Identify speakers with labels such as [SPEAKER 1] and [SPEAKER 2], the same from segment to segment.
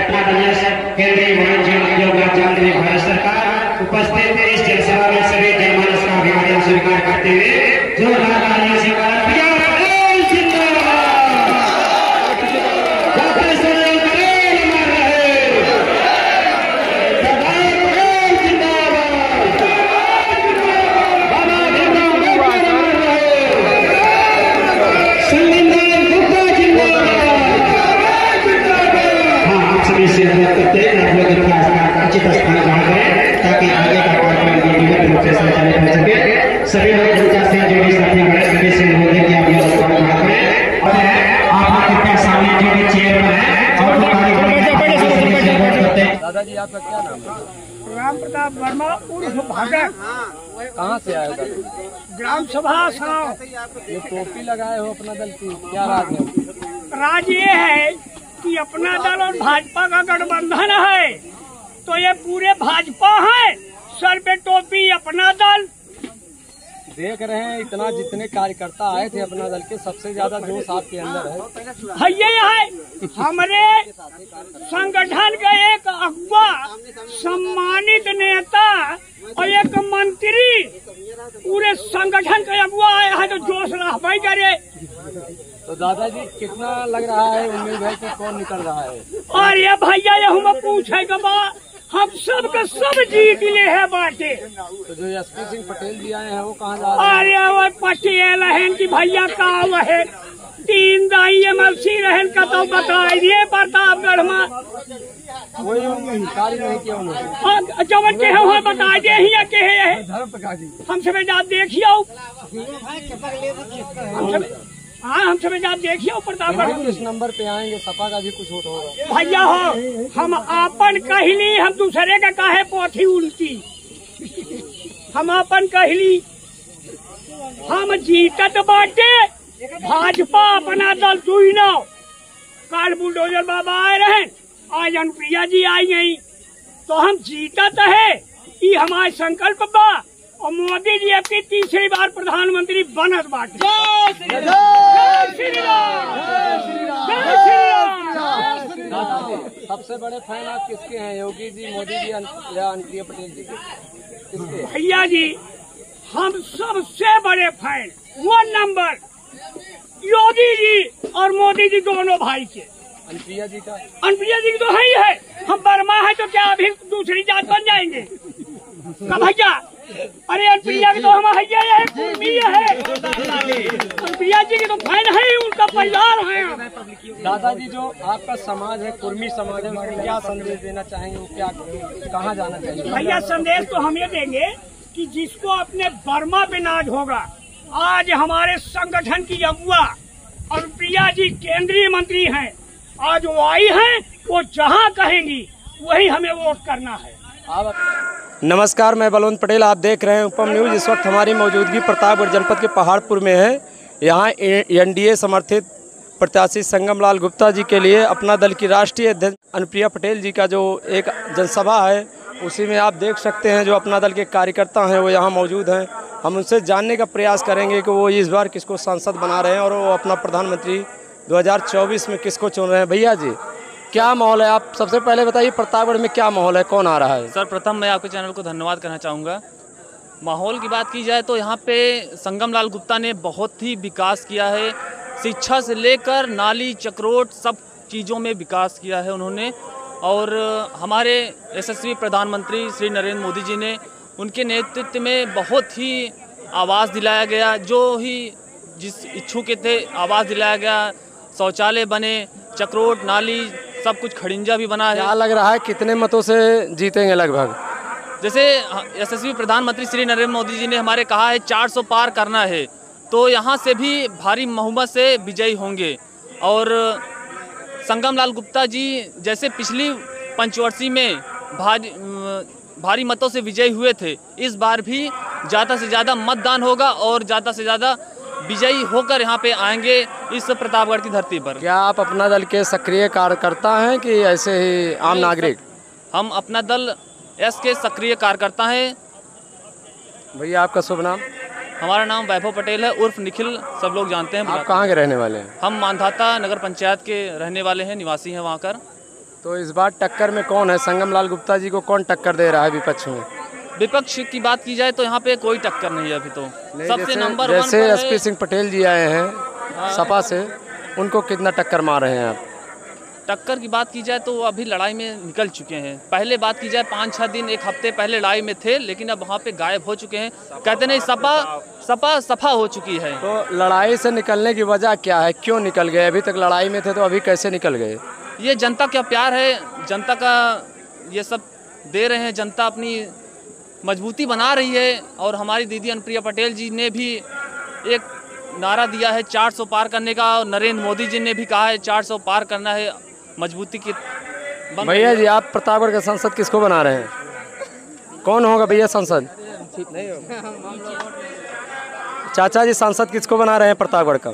[SPEAKER 1] अपना
[SPEAKER 2] दादाजी आपका क्या नाम है?
[SPEAKER 3] राम प्रताप वर्मा उर्फ़ भगत
[SPEAKER 2] कहाँ से आए दादा
[SPEAKER 3] ग्राम सभा
[SPEAKER 2] ये टोपी लगाए हो अपना दल की? क्या राज है?
[SPEAKER 3] राज ये है कि अपना दल और भाजपा का गठबंधन है तो ये पूरे भाजपा है सर पे टोपी अपना दल
[SPEAKER 2] देख रहे हैं इतना जितने कार्यकर्ता आए थे अपना दल के सबसे ज़्यादा जोश आपके अंदर है।
[SPEAKER 3] है ये है हमारे संगठन का एक अगुआ सम्मानित नेता और एक मंत्री पूरे संगठन का अगुआ आया है तो जोश रहा करे
[SPEAKER 2] तो दादाजी कितना लग रहा है उम्मीद है कि कौन निकल रहा है?
[SPEAKER 3] और ये भैया ये हम पूछे बा हम सब के सब जीत ले है बाटे।
[SPEAKER 2] तो जो एस पी सिंह पटेल जी आए हैं वो कहाँ जा रहे हैं?
[SPEAKER 3] अरे पटेल रहन की भैया का वहे तीन दाई एमएलसी रहन का तो बताइए प्रतापगढ़ में हाँ, जब के हो बता दे ही। के है हम सब जा देखियो। हम सब हाँ हम सब जा देखियो प्रतापगढ़
[SPEAKER 2] हम किस नंबर पे आएँगे सपा का भी कुछ वोट होगा।
[SPEAKER 3] भैया हो हम आपन कहली हम दूसरे का काहे पोथी उल्टी? हम अपन कहली हम जीतत बाटे भाजपा अपना दल नौ काल बुलडोजर बाबा आए रहे आज अनुप्रिया जी आई गई तो हम जीतत है ये हमारे संकल्प बा। और मोदी जी अब की तीसरी बार प्रधानमंत्री बनत बाटे। जय श्री राम जय श्री राम
[SPEAKER 2] सबसे बड़े फ़ैन आप किसके हैं? योगी जी मोदी जी या अनुप्रिया पटेल जी के?
[SPEAKER 3] भैया जी हम सबसे बड़े fan one number Yogi ji और मोदी जी दोनों भाई के।
[SPEAKER 2] अनुप्रिया जी का?
[SPEAKER 3] अनुप्रिया जी की तो है ही है। हम बर्मा है तो क्या अभी दूसरी जात बन जाएँगे? भैया अरे अनुप्रिया की तो हम हैया है है। अनुप्रिया जी की तो फ़ैन है उनका परिवार है।
[SPEAKER 2] दादाजी जो आपका समाज है कुर्मी समाज है उसको क्या संदेश देना चाहेंगे क्या कहाँ जाना चाहिए?
[SPEAKER 3] भैया संदेश तो हम ये देंगे कि जिसको अपने बर्मा पे नाज होगा आज हमारे संगठन की अगुआ और प्रिया जी केंद्रीय मंत्री हैं आज वो आई हैं वो जहाँ कहेंगी वही हमें वोट करना है।
[SPEAKER 2] नमस्कार, मैं बलवंत पटेल, आप देख रहे हैं उपम न्यूज़। इस वक्त हमारी मौजूदगी प्रतापगढ़ जनपद के पहाड़पुर में है। यहाँ एनडीए समर्थित प्रत्याशी संगम लाल गुप्ता जी के लिए अपना दल की राष्ट्रीय अध्यक्ष अनुप्रिया पटेल जी का जो एक जनसभा है, उसी में आप देख सकते हैं जो अपना दल के कार्यकर्ता हैं, वो यहाँ मौजूद हैं। हम उनसे जानने का प्रयास करेंगे कि वो इस बार किसको सांसद बना रहे हैं और वो अपना प्रधानमंत्री 2024 में किसको चुन रहे हैं। भैया जी। क्या माहौल है? आप सबसे पहले बताइए, प्रतापगढ़ में क्या माहौल है? कौन आ रहा है?
[SPEAKER 4] सर, प्रथम मैं आपके चैनल को धन्यवाद करना चाहूँगा। माहौल की बात की जाए तो यहाँ पे संगम लाल गुप्ता ने बहुत ही विकास किया है। शिक्षा से लेकर नाली, चक्रोट, सब चीज़ों में विकास किया है उन्होंने। और हमारे यशस्वी प्रधानमंत्री श्री नरेंद्र मोदी जी ने उनके नेतृत्व में बहुत ही आवाज़ दिलाया गया। जो ही जिस इच्छुक थे, आवाज़ दिलाया गया। शौचालय बने, चक्रोट, नाली सब कुछ खड़िंजा भी बना है।
[SPEAKER 2] क्या लग रहा है कितने मतों से जीतेंगे लगभग?
[SPEAKER 4] जैसे यशस्वी प्रधानमंत्री श्री नरेंद्र मोदी जी ने हमारे कहा है 400 पार करना है। तो यहाँ से भी भारी बहुमत से विजयी होंगे। और संगम लाल गुप्ता जी जैसे पिछली पंचवर्षीय में भारी भारी मतों से विजयी हुए थे इस बार भी ज़्यादा से ज़्यादा मतदान होगा और ज़्यादा से ज़्यादा विजयी होकर यहाँ पे आएँगे इस प्रतापगढ़ की धरती पर।
[SPEAKER 2] क्या आप अपना दल के सक्रिय कार्यकर्ता हैं कि ऐसे ही आम नागरिक?
[SPEAKER 4] हम अपना दल एस के सक्रिय कार्यकर्ता हैं।
[SPEAKER 2] भैया आपका शुभ नाम?
[SPEAKER 4] हमारा नाम वैभव पटेल है उर्फ़ निखिल सब लोग जानते हैं
[SPEAKER 2] आप कहाँ के रहने वाले हैं?
[SPEAKER 4] हम मानधाता नगर पंचायत के रहने वाले हैं निवासी हैं वहाँ कर
[SPEAKER 2] तो इस बार टक्कर में कौन है? संगम लाल गुप्ता जी को कौन टक्कर दे रहा है विपक्ष में?
[SPEAKER 4] विपक्ष की बात की जाए तो यहाँ पे कोई टक्कर नहीं है अभी तो। सबसे नंबर
[SPEAKER 2] जैसे एस
[SPEAKER 4] पी
[SPEAKER 2] सिंह पटेल जी आए हैं सपा से उनको कितना टक्कर मार रहे हैं आप?
[SPEAKER 4] टक्कर की बात की जाए तो वो अभी लड़ाई में निकल चुके हैं। पहले बात की जाए पाँच छः दिन एक हफ़्ते पहले लड़ाई में थे लेकिन अब वहाँ पे गायब हो चुके हैं। कहते नहीं सपा सपा सफ़ा हो चुकी है।
[SPEAKER 2] तो लड़ाई से निकलने की वजह क्या है? क्यों निकल गए? अभी तक लड़ाई में थे तो अभी कैसे निकल गए?
[SPEAKER 4] ये जनता का प्यार है जनता का ये सब दे रहे हैं जनता अपनी मजबूती बना रही है और हमारी दीदी अनुप्रिया पटेल जी ने भी एक नारा दिया है 400 पार करने का और नरेंद्र मोदी जी ने भी कहा है 400 पार करना है मजबूती की
[SPEAKER 2] भैया जी आप प्रतापगढ़ का संसद किसको बना रहे हैं? कौन होगा भैया सांसद? चाचा जी सांसद किसको बना रहे हैं प्रतापगढ़ का?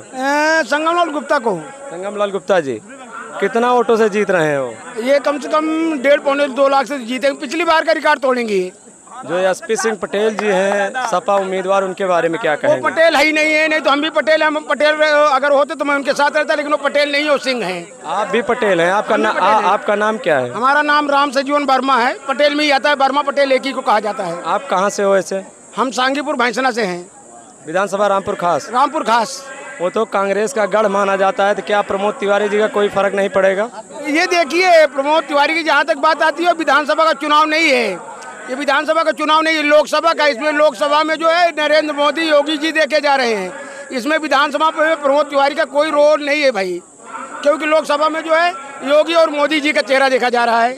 [SPEAKER 5] संगमलाल गुप्ता को।
[SPEAKER 2] संगम लाल गुप्ता जी कितना वोटों से जीत रहे हैं वो?
[SPEAKER 5] ये कम से कम डेढ़ पौने दो लाख से जीतेंगे। पिछली बार का रिकॉर्ड तोड़ेंगे।
[SPEAKER 2] जो एसपी सिंह पटेल जी हैं सपा उम्मीदवार उनके बारे में क्या
[SPEAKER 5] वो पटेल है ही नहीं है नहीं तो हम भी पटेल हैं हम पटेल अगर होते तो मैं उनके साथ रहता लेकिन वो पटेल नहीं है सिंह हैं।
[SPEAKER 2] आप भी पटेल हैं आपका ना, आ, आपका नाम क्या है?
[SPEAKER 5] हमारा नाम राम सजीवन वर्मा है पटेल में ही आता है वर्मा पटेल एक ही को कहा जाता है।
[SPEAKER 2] आप कहाँ से हो ऐसे?
[SPEAKER 5] हम सांगीपुर भैंसना से हैं।
[SPEAKER 2] विधानसभा रामपुर खास?
[SPEAKER 5] रामपुर खास।
[SPEAKER 2] वो तो कांग्रेस का गढ़ माना जाता है तो क्या प्रमोद तिवारी जी का कोई फ़र्क नहीं पड़ेगा?
[SPEAKER 5] ये देखिए प्रमोद तिवारी की जहाँ तक बात आती है विधानसभा का चुनाव नहीं है। ये विधानसभा का चुनाव नहीं लोकसभा का, इसमें लोकसभा में जो है नरेंद्र मोदी योगी जी देखे जा रहे हैं। इसमें विधानसभा में प्रमोद तिवारी का कोई रोल नहीं है भाई, क्योंकि लोकसभा में जो है योगी और मोदी जी का चेहरा देखा जा रहा है।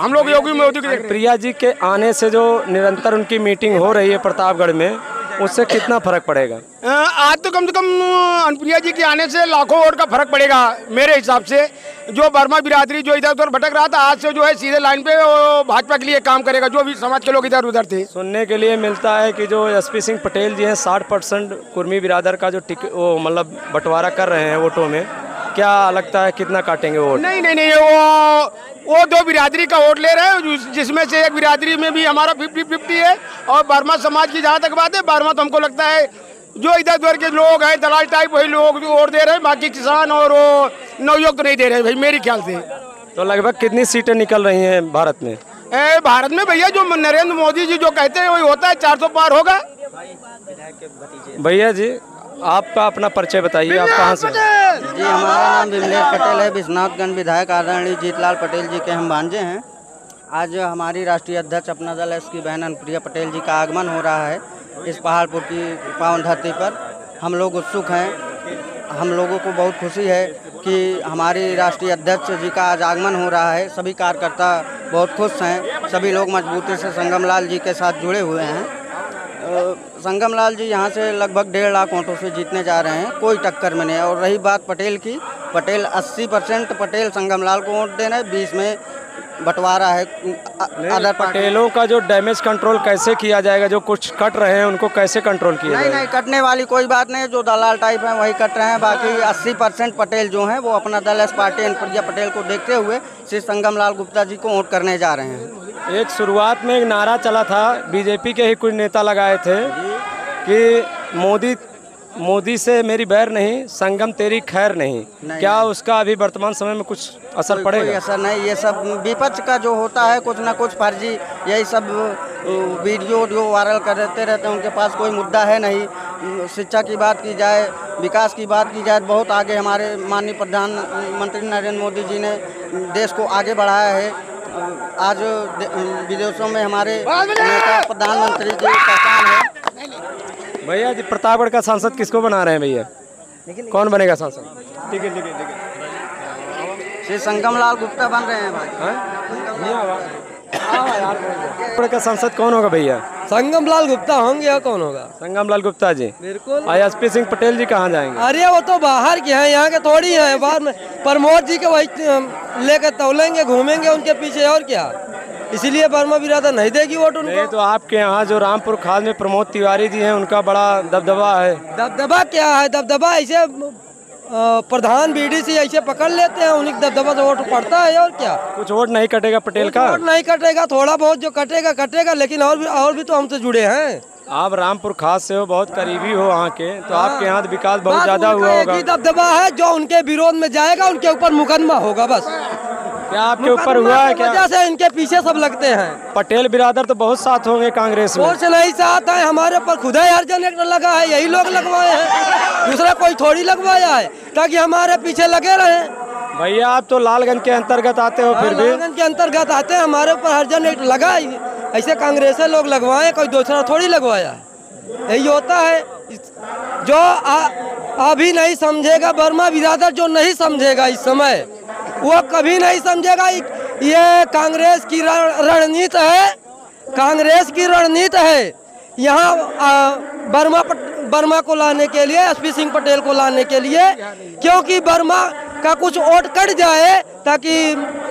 [SPEAKER 5] हम लोग योगी मोदी को
[SPEAKER 2] प्रिया जी के आने से जो निरंतर उनकी मीटिंग हो रही है प्रतापगढ़ में उससे कितना फ़र्क पड़ेगा?
[SPEAKER 5] आज तो कम से कम अनुप्रिया जी के आने से लाखों वोट का फ़र्क पड़ेगा मेरे हिसाब से। जो वर्मा बिरादरी जो इधर उधर भटक रहा था आज से जो है सीधे लाइन पे भाजपा के लिए काम करेगा जो भी समाज के लोग इधर उधर थे।
[SPEAKER 2] सुनने के लिए मिलता है कि जो एसपी सिंह पटेल जी हैं साठ परसेंट कुर्मी बिरादर का जो टिक वो मतलब बंटवारा कर रहे हैं वोटों में क्या लगता है कितना काटेंगे वोट?
[SPEAKER 5] नहीं नहीं नहीं वो वो दो बिरादरी का वोट ले रहे हैं जिसमें से एक बिरादरी में भी हमारा फिफ्टी फिफ्टी है और वर्मा समाज की जहाँ तक बात है वर्मा तो हमको लगता है जो इधर उधर के लोग हैं दलाल टाइप वही लोग जो वोट दे रहे हैं बाकी किसान और वो नवयुक्त नहीं दे रहे भाई मेरे ख्याल से।
[SPEAKER 2] तो लगभग कितनी सीटें निकल रही हैं भारत में?
[SPEAKER 5] ए, भारत में भैया जो नरेंद्र मोदी जी जो कहते हैं वही होता है चार सौ पार होगा।
[SPEAKER 2] भैया जी आपका अपना परिचय बताइए, आप कहाँ से
[SPEAKER 6] जी हमारा नाम विमलेश पटेल है, विश्वनाथगंज विधायक आदरणीय जीतलाल पटेल जी के हम भांजे हैं। आज हमारी राष्ट्रीय अध्यक्ष अपना दल एस की बहन अनुप्रिया पटेल जी का आगमन हो रहा है, इस पहाड़पुर की पावन धरती पर। हम लोग उत्सुक हैं, हम लोगों को बहुत खुशी है कि हमारी राष्ट्रीय अध्यक्ष जी का आज आगमन हो रहा है, सभी कार्यकर्ता बहुत खुश हैं, सभी लोग मजबूती से संगमलाल जी के साथ जुड़े हुए हैं। संगम लाल जी यहाँ से लगभग डेढ़ लाख वोटों से जीतने जा रहे हैं कोई टक्कर में नहीं। और रही बात पटेल की पटेल 80 परसेंट पटेल संगम लाल को वोट दे रहे हैं बीस में बंटवारा है अदर
[SPEAKER 2] पटेलों का जो डैमेज कंट्रोल कैसे किया जाएगा जो कुछ कट रहे हैं उनको कैसे कंट्रोल किया
[SPEAKER 6] नहीं नहीं कटने वाली कोई बात नहीं जो दलाल टाइप है वही कट रहे हैं। बाकी 80 परसेंट पटेल जो हैं वो अपना दल एस पार्टी अनुप्रिया पटेल को देखते हुए श्री संगम लाल गुप्ता जी को वोट करने जा रहे हैं।
[SPEAKER 2] एक शुरुआत में एक नारा चला था बीजेपी के ही कुछ नेता लगाए थे कि मोदी मोदी से मेरी बैर नहीं संगम तेरी खैर नहीं,
[SPEAKER 6] नहीं,
[SPEAKER 2] क्या उसका अभी वर्तमान समय में कुछ असर
[SPEAKER 6] कोई
[SPEAKER 2] पड़ेगा?
[SPEAKER 6] असर नहीं ये सब विपक्ष का जो होता है कुछ ना कुछ फर्जी यही सब वीडियो वीडियो वायरल करते रहते हैं उनके पास कोई मुद्दा है नहीं। शिक्षा की बात की जाए विकास की बात की जाए बहुत आगे हमारे माननीय प्रधानमंत्री नरेंद्र मोदी जी ने देश को आगे बढ़ाया है। आज विदेशों में हमारे नेता प्रधानमंत्री जी पहचान है
[SPEAKER 2] भैया जी प्रतापगढ़ का सांसद किसको बना रहे हैं भैया कौन बनेगा सांसद ठीक है
[SPEAKER 6] श्री संगम लाल गुप्ता बन रहे हैं भाई
[SPEAKER 2] प्रतापगढ़ का सांसद कौन होगा भैया
[SPEAKER 7] संगम लाल गुप्ता होंगे या कौन होगा?
[SPEAKER 2] संगम लाल गुप्ता जी।
[SPEAKER 7] बिल्कुल।
[SPEAKER 2] और एस पी सिंह पटेल जी कहाँ जाएँगे?
[SPEAKER 7] अरे वो तो बाहर के हैं यहाँ के थोड़ी हैं बाहर में प्रमोद जी के वही लेकर तौलेंगे घूमेंगे उनके पीछे और क्या? इसीलिए वर्मा बिरादर नहीं देगी वोट
[SPEAKER 2] नहीं
[SPEAKER 7] उनको
[SPEAKER 2] तो आपके यहाँ जो रामपुर खाद में प्रमोद तिवारी जी हैं उनका बड़ा दबदबा है।
[SPEAKER 7] दबदबा क्या है? दबदबा ऐसे प्रधान बीडीसी ऐसे पकड़ लेते हैं उन्हीं के दबदबा से वोट पड़ता है और क्या?
[SPEAKER 2] कुछ वोट नहीं कटेगा पटेल का?
[SPEAKER 7] वोट नहीं कटेगा थोड़ा बहुत जो कटेगा कटेगा लेकिन और भी और भी तो हमसे जुड़े हैं।
[SPEAKER 2] आप रामपुर खास से हो बहुत करीबी हो वहाँ के तो आपके यहाँ तो विकास बहुत ज़्यादा हुआ होगा।
[SPEAKER 7] दबदबा है जो उनके विरोध में जाएगा उनके ऊपर मुकदमा होगा बस।
[SPEAKER 2] क्या आपके ऊपर हुआ है क्या?
[SPEAKER 7] वजह से इनके पीछे सब लगते हैं।
[SPEAKER 2] पटेल बिरादर तो बहुत साथ होंगे कांग्रेस में।
[SPEAKER 7] कुछ नहीं साथ है हमारे पर खुदा ही हर जनरेटर लगा है यही लोग लगवाए हैं। दूसरा कोई थोड़ी लगवाया है ताकि हमारे पीछे लगे रहे।
[SPEAKER 2] भैया आप तो लालगंज के अंतर्गत आते हो फिर भी।
[SPEAKER 7] लालगंज के अंतर्गत आते हैं हमारे ऊपर हर जनरेटर लगा है। ऐसे कांग्रेस लोग लगवाए कोई दूसरा थोड़ी लगवाया यही होता है। जो अभी नहीं समझेगा वर्मा बिरादर जो नहीं समझेगा इस समय वो कभी नहीं समझेगा ये कांग्रेस की रणनीति है कांग्रेस की रणनीति है। यहाँ बर्मा वर्मा को लाने के लिए एसपी सिंह पटेल को लाने के लिए क्योंकि बर्मा का कुछ वोट कट जाए ताकि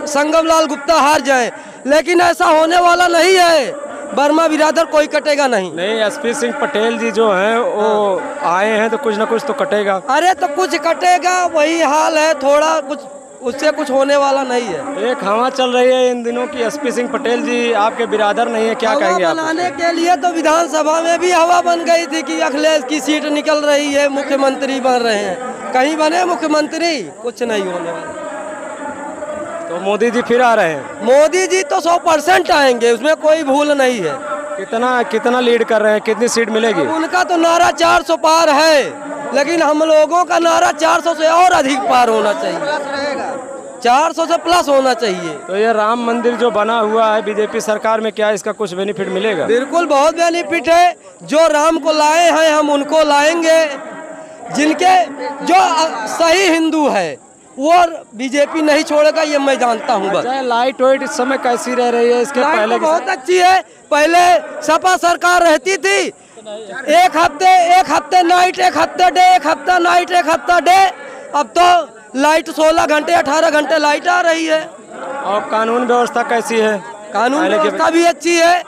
[SPEAKER 7] संगम लाल गुप्ता हार जाए। लेकिन ऐसा होने वाला नहीं है। बर्मा बिरादर कोई कटेगा नहीं।
[SPEAKER 2] नहीं एसपी सिंह पटेल जी जो हैं वो आए हैं तो कुछ ना कुछ तो कटेगा।
[SPEAKER 7] अरे तो कुछ कटेगा वही हाल है थोड़ा कुछ उससे कुछ होने वाला नहीं है।
[SPEAKER 2] एक हवा चल रही है इन दिनों की एसपी सिंह पटेल जी आपके बिरादर नहीं है क्या कहेंगे आप
[SPEAKER 7] बनाने के लिए तो विधानसभा में भी हवा बन गई थी कि अखिलेश की सीट निकल रही है मुख्यमंत्री बन रहे हैं। कहीं बने मुख्यमंत्री? कुछ नहीं होने वाला।
[SPEAKER 2] तो मोदी जी फिर आ रहे हैं?
[SPEAKER 7] मोदी जी तो सौ परसेंट आएँगे उसमें कोई भूल नहीं है।
[SPEAKER 2] कितना कितना लीड कर रहे हैं? कितनी सीट मिलेगी?
[SPEAKER 7] उनका तो नारा 400 पार है लेकिन हम लोगों का नारा 400 से और अधिक पार होना चाहिए। 400 से प्लस होना चाहिए।
[SPEAKER 2] तो ये राम मंदिर जो बना हुआ है बीजेपी सरकार में क्या इसका कुछ बेनिफिट मिलेगा?
[SPEAKER 7] बिल्कुल बहुत बेनिफिट है। जो राम को लाए हैं हम उनको लाएँगे। जिनके जो सही हिंदू है वो बीजेपी नहीं छोड़ेगा ये मैं जानता हूँ बस।
[SPEAKER 2] लाइट वाइट इस समय कैसी रह रही है? इसके पहले
[SPEAKER 7] तो बहुत अच्छी है। पहले सपा सरकार रहती थी। एक हफ़्ते एक हफ़्ते नाइट एक हफ़्ते डे एक हफ़्ता नाइट एक हफ़्ता डे अब तो लाइट 16 घंटे 18 घंटे लाइट आ रही है।
[SPEAKER 2] और कानून व्यवस्था कैसी है?
[SPEAKER 7] कानून व्यवस्था भी अच्छी है।